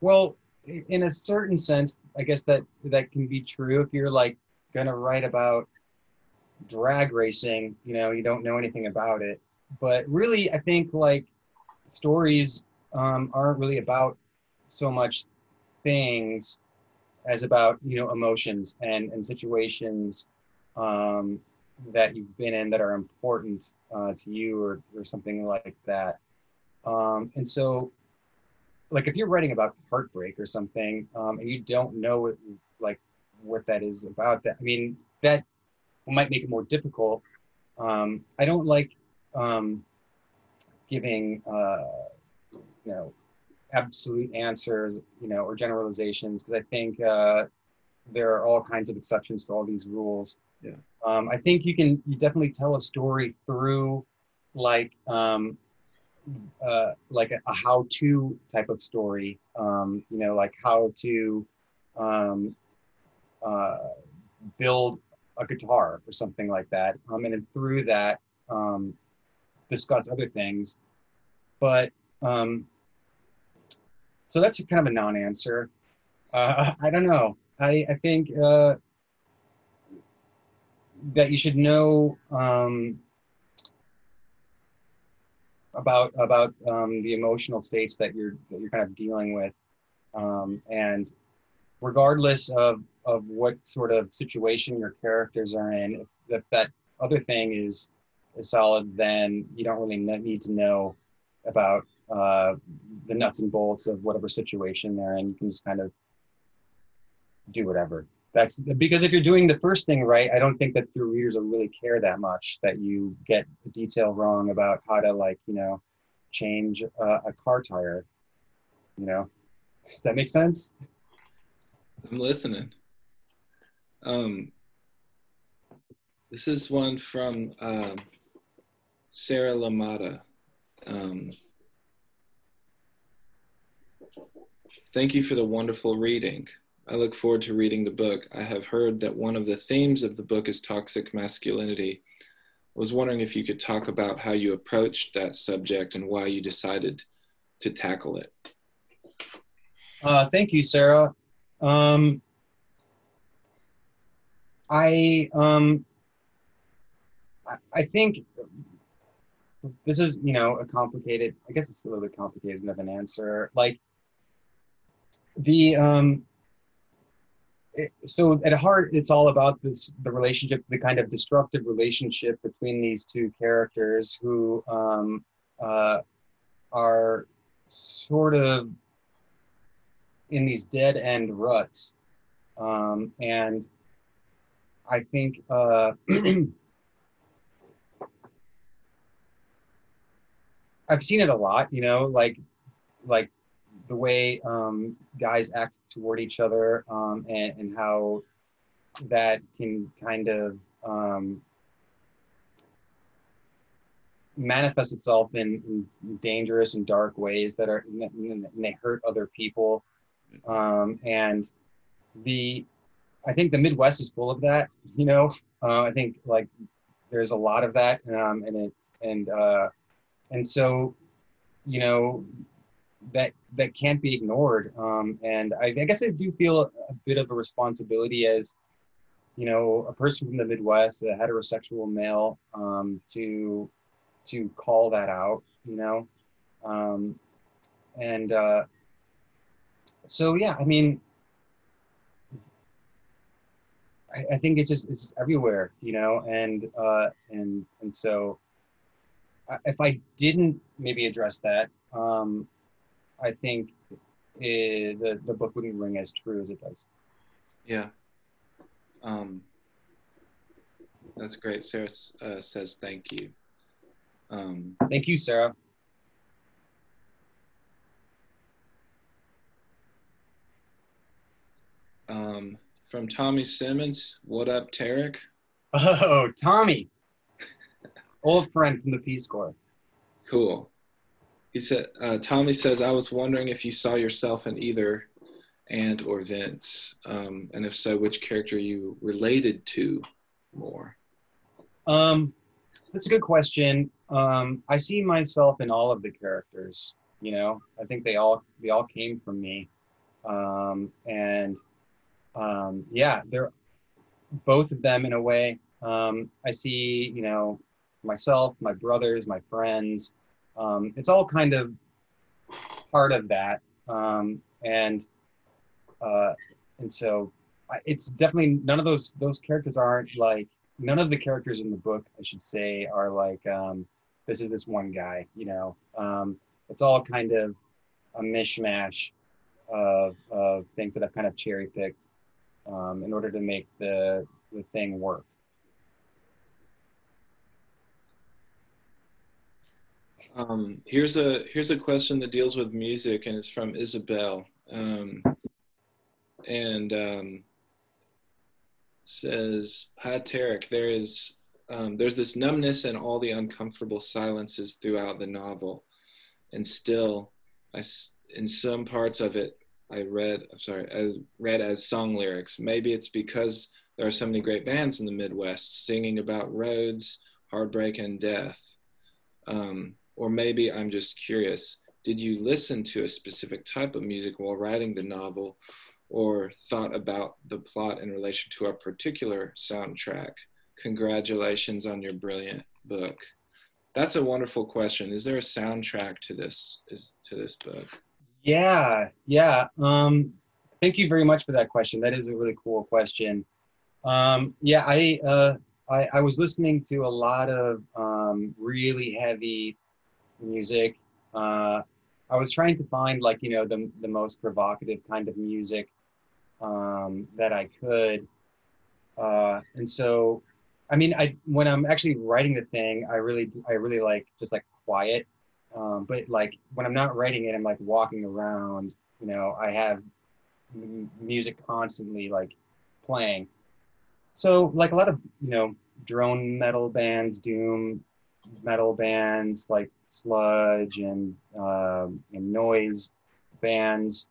well, in a certain sense, I guess that that can be true if you're like gonna write about drag racing, you know, you don't know anything about it. But really, I think like stories um, aren't really about so much things as about you know emotions and and situations um, that you've been in that are important uh, to you or or something like that. Um, and so, like if you're writing about heartbreak or something, um, and you don't know what like what that is about, that I mean that might make it more difficult. Um, I don't like um, giving uh, you know absolute answers, you know, or generalizations because I think uh, there are all kinds of exceptions to all these rules. Yeah. Um, I think you can you definitely tell a story through like um, uh, like a, a how-to type of story. Um, you know, like how to um, uh, build a guitar or something like that. Um, and then through that, um, discuss other things. But um, so that's kind of a non-answer. Uh, I don't know. I, I think uh, that you should know um, about about um, the emotional states that you're that you're kind of dealing with, um, and regardless of of what sort of situation your characters are in, if, if that other thing is is solid, then you don't really need to know about uh, the nuts and bolts of whatever situation they're in. You can just kind of do whatever. That's because if you're doing the first thing right, I don't think that your readers will really care that much that you get detail wrong about how to like you know change a car tire. You know, does that make sense? I'm listening. Um, this is one from uh, Sarah Lamada. Um, thank you for the wonderful reading. I look forward to reading the book. I have heard that one of the themes of the book is toxic masculinity. I was wondering if you could talk about how you approached that subject and why you decided to tackle it. Uh, thank you, Sarah. Um, I um, I think this is you know a complicated. I guess it's a little bit complicated of an answer. Like the um, so at heart, it's all about this the relationship, the kind of destructive relationship between these two characters who um, uh, are sort of in these dead end ruts. Um, and I think uh, I've seen it a lot, you know, like like the way um, guys act toward each other um, and, and how that can kind of um, manifest itself in, in, dangerous and dark ways that are and they hurt other people um, and the I think the Midwest is full of that. You know, uh, I think like there's a lot of that, um, and it's and uh, and so you know that that can't be ignored. Um, and I, I guess I do feel a bit of a responsibility as you know a person from the Midwest, a heterosexual male, um, to to call that out. You know, um, and uh, so yeah, I mean I, think it just it's everywhere, you know, and uh, and and so if I didn't maybe address that, um, I think it, the the book wouldn't ring as true as it does. Yeah. Um, that's great. Sarah uh, says thank you. Um, thank you, Sarah. Um, from Tommy Simmons. What up, Tariq? Oh, Tommy. Old friend from the Peace Corps. Cool. He said, uh, Tommy says, I was wondering if you saw yourself in either Ant or Vince, um, and if so, which character you related to more? Um, that's a good question. Um, I see myself in all of the characters. You know, I think they all they all came from me, um, and um, yeah, there. both of them in a way. Um, I see, you know, myself, my brothers, my friends. Um, it's all kind of part of that, um, and uh, and so it's definitely none of those those characters aren't like none of the characters in the book, I should say, are like um, this is this one guy. You know, um, it's all kind of a mishmash of of things that I've kind of cherry picked um, in order to make the the thing work. Um, here's a here's a question that deals with music, and it's from Isabel, um, and um, says, "Hi Tariq, there is um, there's this numbness and all the uncomfortable silences throughout the novel, and still, I in some parts of it, I read I'm sorry, I read as song lyrics. Maybe it's because there are so many great bands in the Midwest singing about roads, heartbreak, and death." Um, or maybe I'm just curious did you listen to a specific type of music while writing the novel or thought about the plot in relation to a particular soundtrack? Congratulations on your brilliant book. That's a wonderful question. Is there a soundtrack to this is to this book? Yeah, yeah. Um, thank you very much for that question. That is a really cool question. Um, yeah, I, uh, I, I was listening to a lot of um, really heavy music. Uh, I was trying to find like you know the the most provocative kind of music um, that I could, uh, and so I mean I when I'm actually writing the thing, I really I really like just like quiet. Um, but like when I'm not writing it, I'm like walking around. You know, I have m- music constantly like playing. So like a lot of you know drone metal bands, doom metal bands like sludge and, um, and noise bands.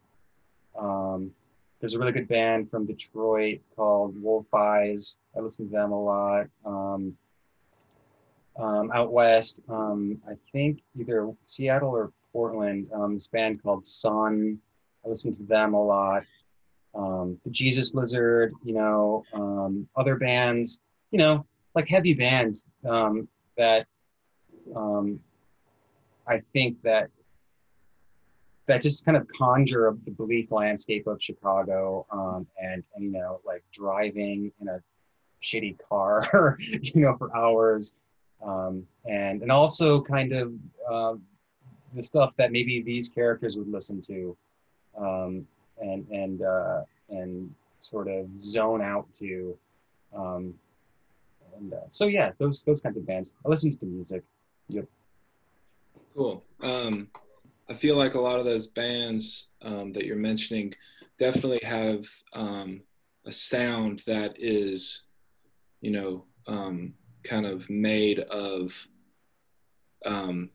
Um, there's a really good band from Detroit called Wolf Eyes. I listen to them a lot. Um, um, out west, um, I think either Seattle or Portland, this band called Sunn. I listen to them a lot. The Jesus Lizard, you know, other bands, you know, like heavy bands that um, I think that that just kind of conjure up the bleak landscape of Chicago um, and, and, you know, like driving in a shitty car, you know, for hours. Um, and, and also kind of uh, the stuff that maybe these characters would listen to um, and, and, uh, and sort of zone out to. Um, and uh, so, yeah, those, those kinds of bands. I listen to the music. Yep. Cool. Um, I feel like a lot of those bands um, that you're mentioning definitely have um, a sound that is, you know, um, kind of made of, um,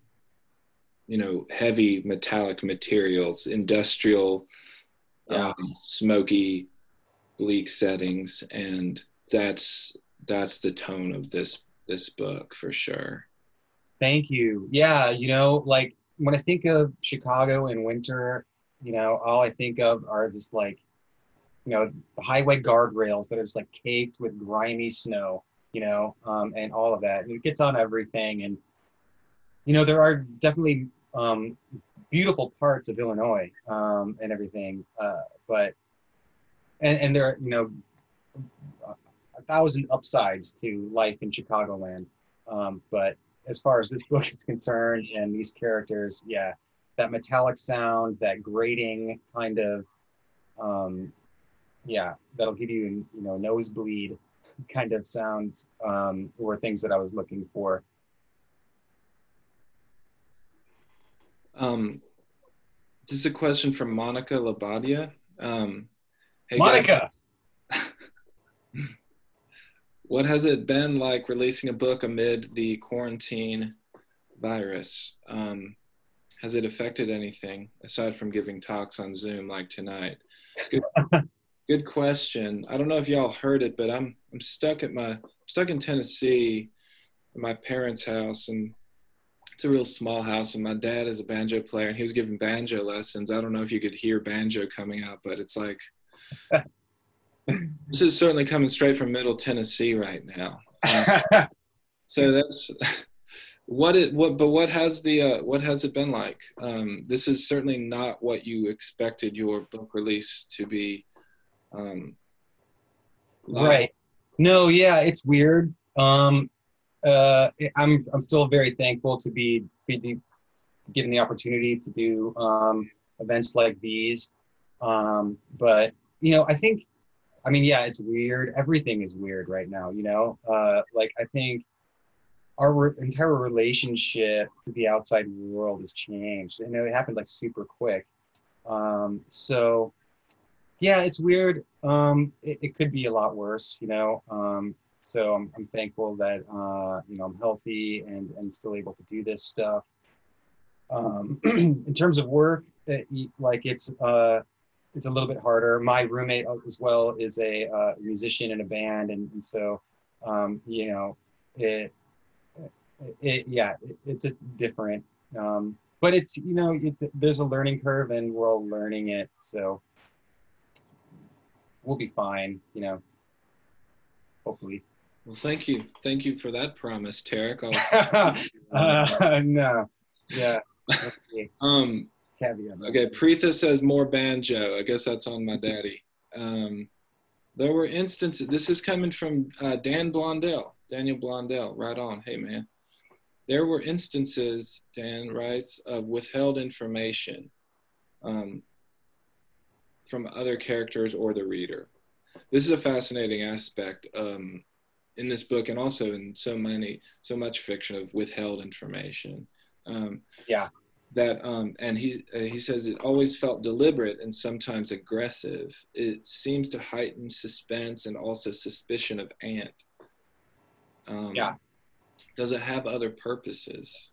you know, heavy metallic materials, industrial, Yeah. um, smoky, bleak settings, and that's that's the tone of this this book for sure. Thank you. Yeah, you know, like when I think of Chicago in winter, you know, all I think of are just like, you know, the highway guardrails that are just like caked with grimy snow, you know, um, and all of that. And it gets on everything. And, you know, there are definitely um, beautiful parts of Illinois um, and everything. Uh, but, and, and there are, you know, a thousand upsides to life in Chicagoland. Um, but as far as this book is concerned and these characters, yeah, that metallic sound, that grating kind of, um, yeah, that'll give you, you know, nosebleed kind of sound um, were things that I was looking for. Um, this is a question from Monica Labadia. Um, hey Monica, what has it been like releasing a book amid the quarantine virus? Um, has it affected anything aside from giving talks on Zoom like tonight? Good, good question. I don't know if y'all heard it, but I'm I'm stuck at my stuck in Tennessee, at my parents' house, and it's a real small house. And my dad is a banjo player, and he was giving banjo lessons. I don't know if you could hear banjo coming out, but it's like This is certainly coming straight from Middle Tennessee right now. So that's what it what but what has the uh, what has it been like um, this is certainly not what you expected your book release to be um, like. right no yeah it's weird um uh i'm i'm still very thankful to be be given the opportunity to do um events like these um but you know i think i mean yeah it's weird everything is weird right now you know uh like i think our re- entire relationship to the outside world has changed. Know, it happened like super quick. Um, so, yeah, it's weird. Um, it, it could be a lot worse, you know. Um, so I'm, I'm thankful that uh, you know I'm healthy and and still able to do this stuff. Um, in terms of work, it, like it's uh, it's a little bit harder. My roommate as well is a uh, musician in a band, and, and so um, you know it it, yeah, it, it's a different. Um, but it's you know it's, there's a learning curve and we're all learning it, so we'll be fine. You know, hopefully. Well, thank you, thank you for that promise, Tariq. uh, no, yeah. Um. Caveat. Okay, Preetha says more banjo. I guess that's on my daddy. Um, there were instances. This is coming from uh, Dan Blondell, Daniel Blondell. Right on. Hey, man. There were instances, Dan writes, of withheld information um, from other characters or the reader. This is a fascinating aspect um, in this book and also in so many, so much fiction of withheld information. Um, yeah. That um, and he uh, he says it always felt deliberate and sometimes aggressive. It seems to heighten suspense and also suspicion of Ant. Um, yeah does it have other purposes?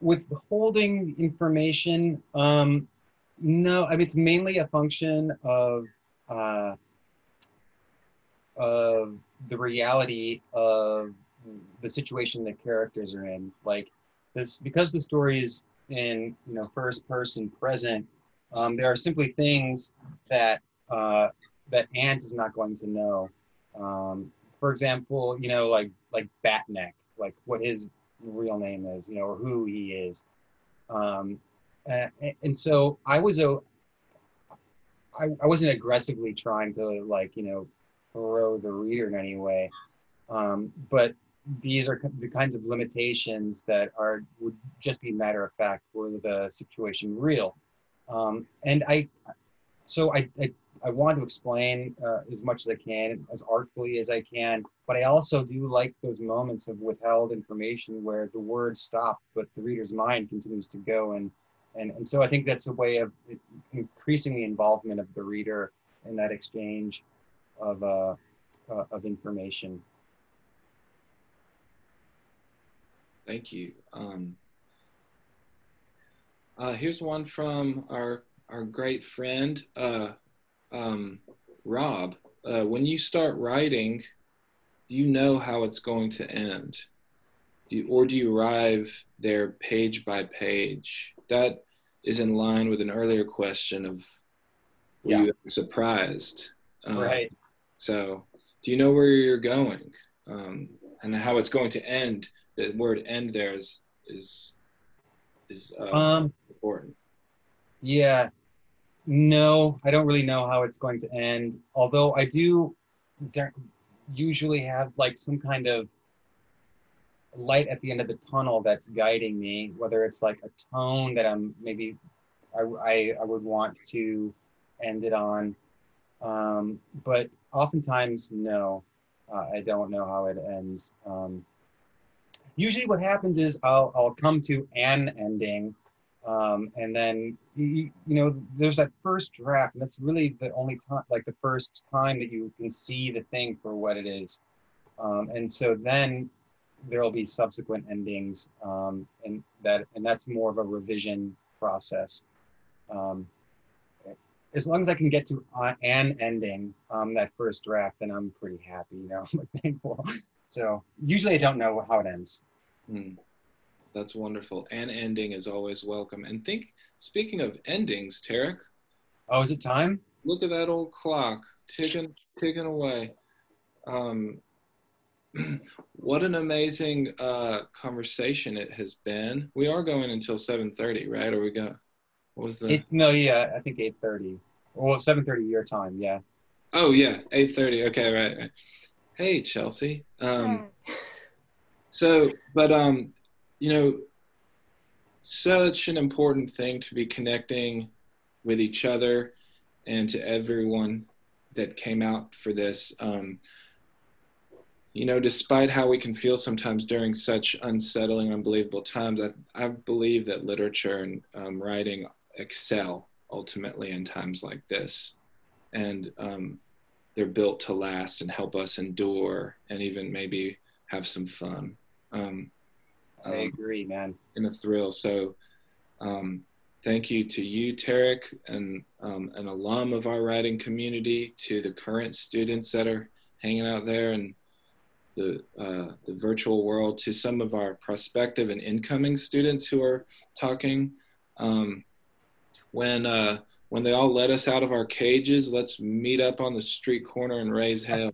Withholding information, um, no. I mean, it's mainly a function of uh, of the reality of the situation that characters are in. Like this, because the story is in you know first person present. Um, there are simply things that uh, that Ant is not going to know. Um, for example, you know, like like Batneck, like what his real name is, you know, or who he is. Um, and, and so I was a, I, I wasn't aggressively trying to like, you know, throw the reader in any way. Um, but these are the kinds of limitations that are would just be matter of fact were the situation real. Um, and I, so I, I I want to explain uh, as much as I can, as artfully as I can. But I also do like those moments of withheld information where the words stop, but the reader's mind continues to go. And and and so I think that's a way of increasing the involvement of the reader in that exchange of uh, uh, of information. Thank you. Um, uh, here's one from our our great friend uh, um, Rob, uh, when you start writing, do you know how it's going to end? Do you, or do you arrive there page by page? That is in line with an earlier question of were yeah. you surprised? Um, right. So, do you know where you're going um, and how it's going to end? The word "end" there is is is uh, um, important. Yeah, no, I don't really know how it's going to end. Although I do usually have like some kind of light at the end of the tunnel that's guiding me, whether it's like a tone that I'm maybe I, I, I would want to end it on. Um, but oftentimes, no, uh, I don't know how it ends. Um, usually, what happens is I'll, I'll come to an ending um, and then you, you know there's that first draft and that's really the only time like the first time that you can see the thing for what it is. Um, and so then there'll be subsequent endings um, and that and that's more of a revision process. Um, as long as i can get to uh, an ending um, that first draft then i'm pretty happy you know i'm thankful so usually i don't know how it ends mm. That's wonderful. And ending is always welcome. And think, speaking of endings, Tariq. Oh, is it time? look at that old clock ticking ticking away. Um, what an amazing uh, conversation it has been. We are going until 7:30, right? Or we go? What was the? Eight, no, yeah, I think eight thirty. Well, seven thirty your time. Yeah. Oh yeah, 8:30. Okay, right. right. Hey, Chelsea. Um, so, but um, you know, such an important thing to be connecting with each other and to everyone that came out for this. Um, you know, despite how we can feel sometimes during such unsettling, unbelievable times, I, I believe that literature and um, writing excel ultimately in times like this. And um, they're built to last and help us endure and even maybe have some fun. Um, I agree, man. In a thrill. So, um, thank you to you, Tariq, and um, an alum of our writing community, to the current students that are hanging out there and the, uh, the virtual world to some of our prospective and incoming students who are talking. Um, when, uh, when they all let us out of our cages, let's meet up on the street corner and raise hell.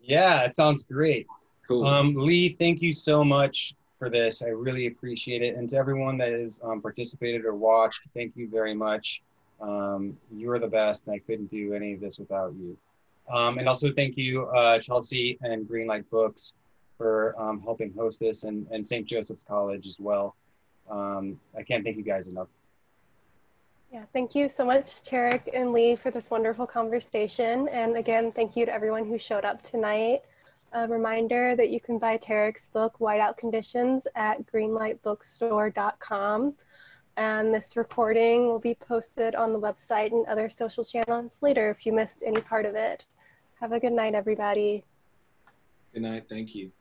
Yeah, it sounds great. Cool. Um, Lee, thank you so much for this. I really appreciate it. And to everyone that has um, participated or watched, thank you very much. Um, you are the best, and I couldn't do any of this without you. Um, and also thank you, uh, Chelsea and Greenlight Books for um, helping host this and, and St. Joseph's College as well. Um, I can't thank you guys enough. Yeah, thank you so much, Tariq and Lee, for this wonderful conversation. And again, thank you to everyone who showed up tonight. A reminder that you can buy Tariq's book, Whiteout Conditions, at greenlightbookstore.com. And this recording will be posted on the website and other social channels later if you missed any part of it. Have a good night, everybody. Good night. Thank you.